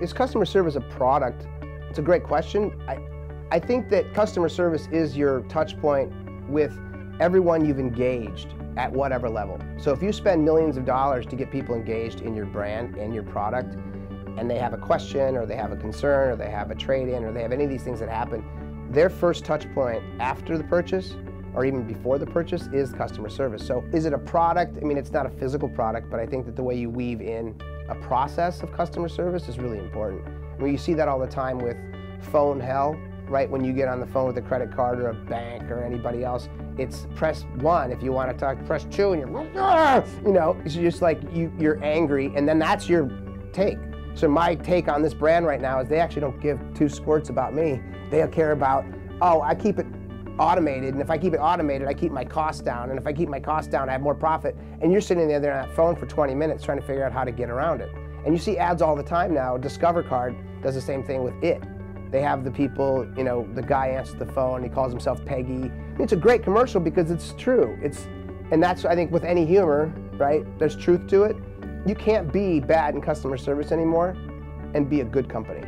Is customer service a product? It's a great question. I, I think that customer service is your touch point with everyone you've engaged at whatever level. So if you spend millions of dollars to get people engaged in your brand and your product, and they have a question or they have a concern or they have a trade-in or they have any of these things that happen, their first touch point after the purchase or even before the purchase is customer service. So is it a product? I mean, it's not a physical product, but I think that the way you weave in a process of customer service is really important. I mean, you see that all the time with phone hell, right? When you get on the phone with a credit card or a bank or anybody else, it's press one if you want to talk, press two, and you're, ah! you know, it's just like you, you're angry, and then that's your take. So my take on this brand right now is they actually don't give two squirts about me. They care about, oh, I keep it automated, and if I keep it automated, I keep my costs down, and if I keep my costs down, I have more profit. And you're sitting there, there on that phone for 20 minutes trying to figure out how to get around it. And you see ads all the time now. Discover Card does the same thing with it. They have the people, you know, the guy answers the phone, he calls himself Peggy. It's a great commercial because it's true. It's, and that's, I think, with any humor, right? There's truth to it. You can't be bad in customer service anymore and be a good company.